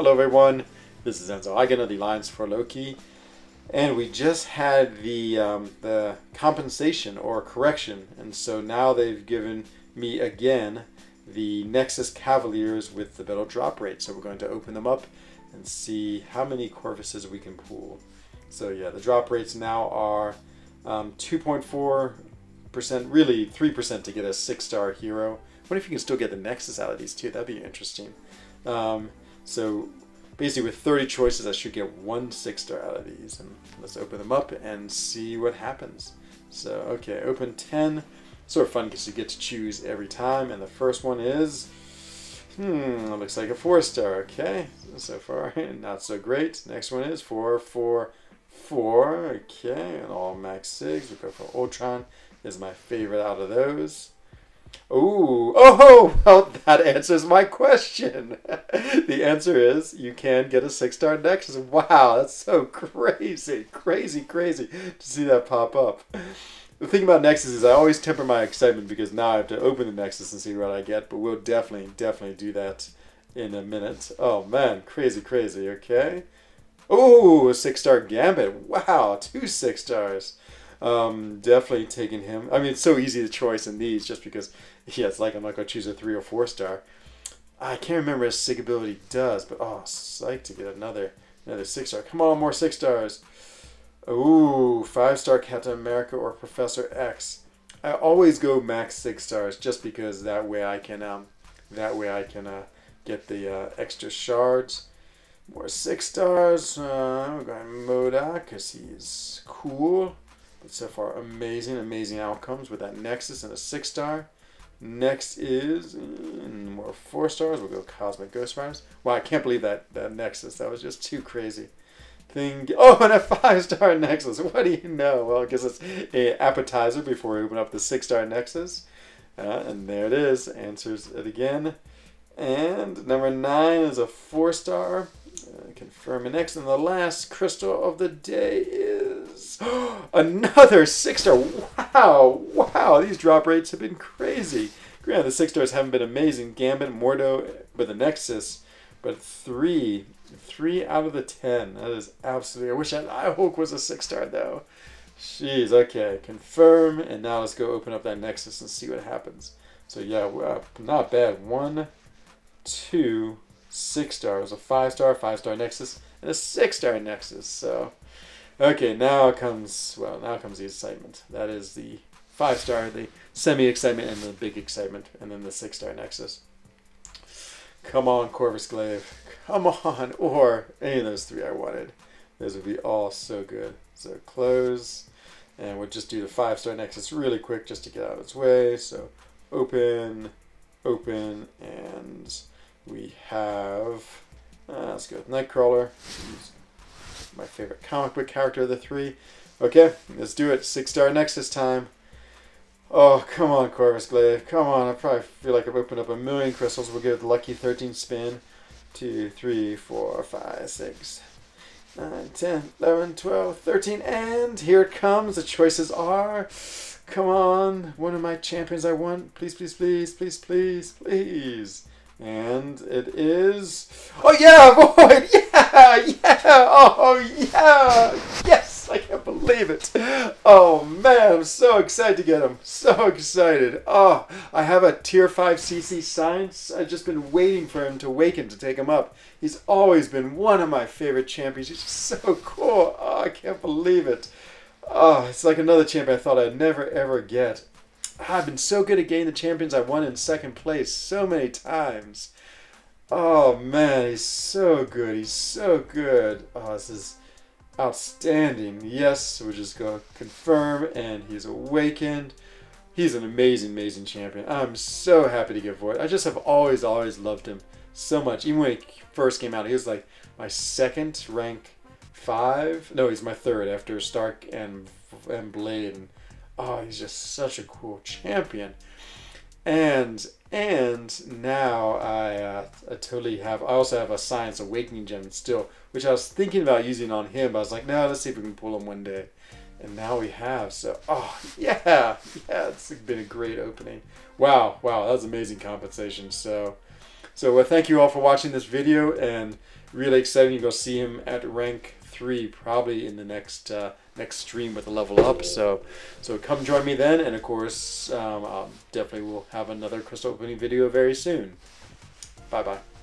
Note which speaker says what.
Speaker 1: Hello everyone, this is Enzo Eigen of the Alliance for Loki, and we just had the um, the compensation or correction, and so now they've given me again the Nexus Cavaliers with the better drop rate. So we're going to open them up and see how many Corvuses we can pull. So yeah, the drop rates now are um, 2.4 percent, really three percent to get a six-star hero. What if you can still get the Nexus out of these too? That'd be interesting. Um, so basically with 30 choices, I should get one six star out of these. And let's open them up and see what happens. So, okay, open 10. Sort of fun because you get to choose every time. And the first one is, hmm, looks like a four star. Okay, so far not so great. Next one is four, four, four. Okay, and all max six. We go for Ultron. Is my favorite out of those. Ooh, oh, well, that answers my question. the answer is you can get a six star Nexus. Wow, that's so crazy, crazy, crazy to see that pop up. The thing about Nexus is I always temper my excitement because now I have to open the Nexus and see what I get, but we'll definitely, definitely do that in a minute. Oh man, crazy, crazy, okay. Oh, a six star Gambit. Wow, two six stars. Um, definitely taking him. I mean, it's so easy to choice in these just because, yeah, it's like I'm not going to choose a three or four star. I can't remember his sig ability does, but oh, psyched to get another another six star. Come on, more six stars. Ooh, five star Captain America or Professor X. I always go max six stars just because that way I can um that way I can uh, get the uh, extra shards. More six stars. Uh, I'm going MODOK because he's cool. So far, amazing, amazing outcomes with that Nexus and a six star. Next is more four stars. We'll go Cosmic Ghost Riders. Wow, I can't believe that that Nexus. That was just too crazy. Thing. Oh, and a five star Nexus. What do you know? Well, I guess it's a appetizer before we open up the six star Nexus. Uh, and there it is. Answers it again. And number nine is a four star. Uh, confirm and next. And the last crystal of the day is another six star. Wow, wow, these drop rates have been crazy. Granted, the six stars haven't been amazing. Gambit, Mordo, but the Nexus, but three, three out of the ten. That is absolutely. I wish I, Hulk was a six star though. Jeez, okay, confirm, and now let's go open up that Nexus and see what happens. So yeah, uh, not bad. One, two, six stars, a five star, five star Nexus, and a six star Nexus. So, okay, now comes well, now comes the excitement. That is the five star, the semi excitement, and the big excitement, and then the six star Nexus. Come on, Corvus Glaive. Come on, or any of those three I wanted. Those would be all so good. So close, and we'll just do the five star Nexus really quick just to get out of its way. So open, open, and we have, uh, let's go with Nightcrawler. Favorite comic book character of the three. Okay, let's do it. Six star Nexus time. Oh, come on, Corvus Glaive. Come on. I probably feel like I've opened up a million crystals. We'll give the lucky 13 spin. 2, 3, 4, 5, 6, 9, 10, 11, 12, 13, and here it comes. The choices are. Come on, one of my champions I want. Please, please, please, please, please, please. And it is. Oh yeah, Void! Yeah, yeah! Oh yeah! Yes! I can't believe it. Oh man, I'm so excited to get him. So excited. Oh, I have a tier five CC science. I've just been waiting for him to waken to take him up. He's always been one of my favorite champions. He's just so cool. Oh, I can't believe it. Oh, it's like another champion I thought I'd never ever get. I've been so good at getting the champions I won in second place so many times. Oh man, he's so good. He's so good. Oh, this is outstanding. Yes, we're just to confirm, and he's awakened. He's an amazing, amazing champion. I'm so happy to get Void. I just have always, always loved him so much. Even when he first came out, he was like my second rank five. No, he's my third after Stark and and Blade and oh, he's just such a cool champion. And and now I, uh, I totally have. I also have a Science Awakening gem still, which I was thinking about using on him. But I was like, no, let's see if we can pull him one day. And now we have. So, oh yeah, yeah, it's been a great opening. Wow, wow, that was amazing compensation. So, So thank you all for watching this video, and really exciting to go see him at rank three, probably in the next uh, next stream with a level up. So so come join me then, and of course, um, definitely will have another crystal opening video very soon. Bye bye.